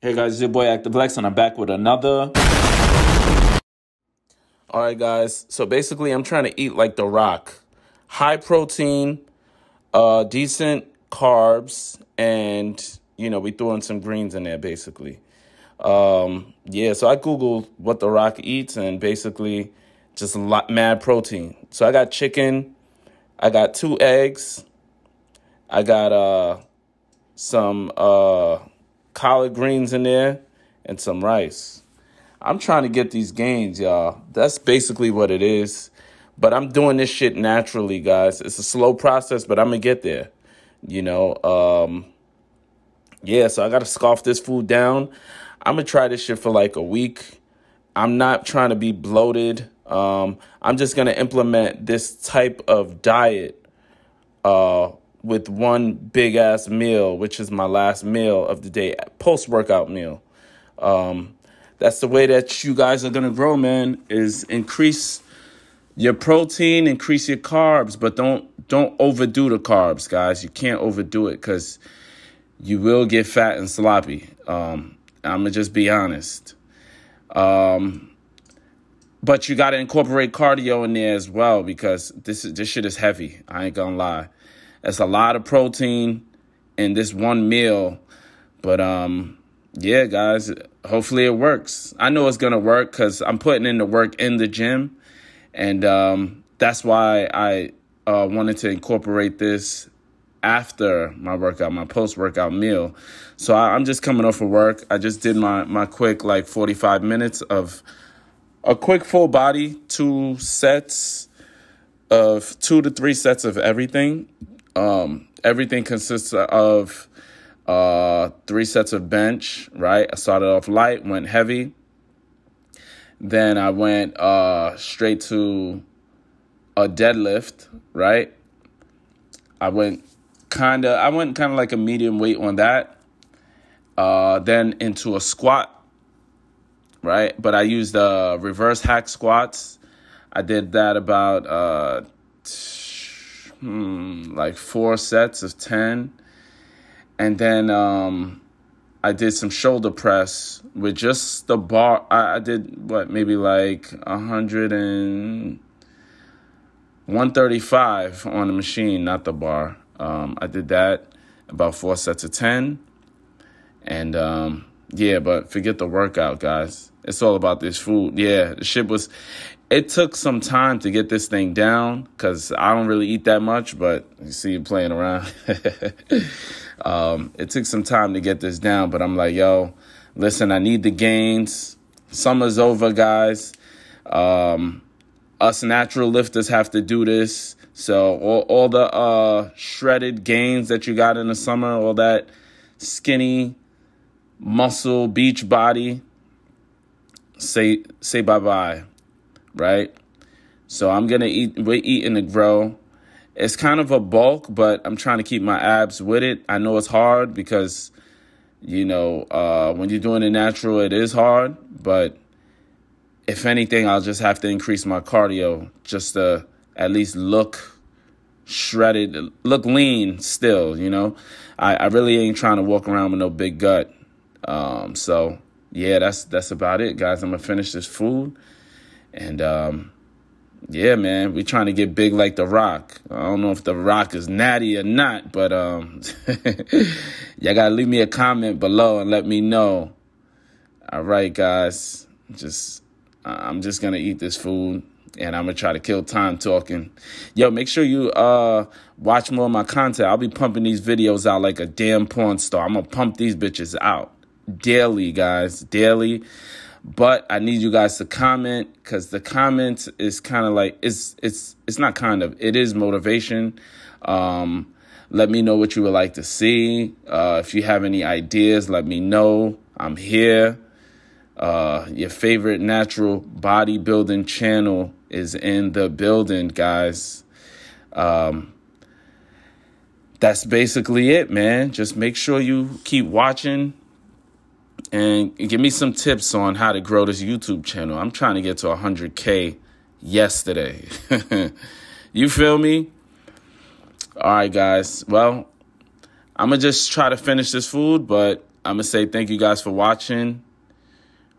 Hey guys, it's your boy Active Lex, and I'm back with another. All right, guys. So basically, I'm trying to eat like The Rock, high protein, uh, decent carbs, and you know we threw in some greens in there. Basically, um, yeah. So I googled what The Rock eats, and basically, just a lot mad protein. So I got chicken, I got two eggs, I got uh some uh collard greens in there, and some rice. I'm trying to get these gains, y'all. That's basically what it is. But I'm doing this shit naturally, guys. It's a slow process, but I'm gonna get there. You know, um, yeah, so I gotta scarf this food down. I'm gonna try this shit for like a week. I'm not trying to be bloated. Um, I'm just gonna implement this type of diet uh, with one big ass meal, which is my last meal of the day, post workout meal. Um, that's the way that you guys are gonna grow, man. Is increase your protein, increase your carbs, but don't don't overdo the carbs, guys. You can't overdo it because you will get fat and sloppy. Um, I'm gonna just be honest. Um, but you got to incorporate cardio in there as well because this is this shit is heavy. I ain't gonna lie. It's a lot of protein in this one meal. But um, yeah, guys, hopefully it works. I know it's gonna work because I'm putting in the work in the gym, and um, that's why I uh, wanted to incorporate this after my workout, my post workout meal. So I, I'm just coming off of work. I just did my my quick like 45 minutes of a quick full body, two sets of two to three sets of everything. Um, everything consists of uh, three sets of bench, right? I started off light, went heavy. Then I went uh, straight to a deadlift, right? I went kind of, I went kind of like a medium weight on that. Uh, then into a squat, right? But I used uh, reverse hack squats. I did that about uh, hmm, like four sets of 10. And then um, I did some shoulder press with just the bar. I, I did what, maybe like 100 and 135 on the machine, not the bar. Um, I did that about four sets of 10. And um, yeah, but forget the workout, guys. It's all about this food. Yeah, the shit was it took some time to get this thing down because I don't really eat that much, but you see you playing around. um, it took some time to get this down, but I'm like, yo, listen, I need the gains. Summer's over, guys. Um, us natural lifters have to do this. So all, all the uh, shredded gains that you got in the summer, all that skinny muscle beach body, say say bye bye right? So I'm gonna eat. We're eating to grow. It's kind of a bulk, but I'm trying to keep my abs with it. I know it's hard because, you know, uh, when you're doing it natural, it is hard. But if anything, I'll just have to increase my cardio just to at least look shredded, look lean still, you know. I, I really ain't trying to walk around with no big gut. Um, so yeah, that's that's about it, guys. I'm gonna finish this food. And um, yeah, man, we trying to get big like The Rock. I don't know if The Rock is natty or not, but um, y'all gotta leave me a comment below and let me know. All right, guys, just I'm just gonna eat this food and I'm gonna try to kill time talking. Yo, make sure you uh watch more of my content. I'll be pumping these videos out like a damn porn star. I'm gonna pump these bitches out daily, guys, daily. But I need you guys to comment because the comments is kind of like it's it's it's not kind of it is motivation. Um, let me know what you would like to see. Uh, if you have any ideas, let me know. I'm here. Uh, your favorite natural bodybuilding channel is in the building, guys. Um, that's basically it, man. Just make sure you keep watching and give me some tips on how to grow this YouTube channel. I'm trying to get to 100K yesterday. you feel me? All right, guys. Well, I'm going to just try to finish this food, but I'm gonna say thank you guys for watching.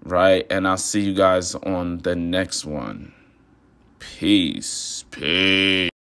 Right, and I'll see you guys on the next one. Peace. Peace.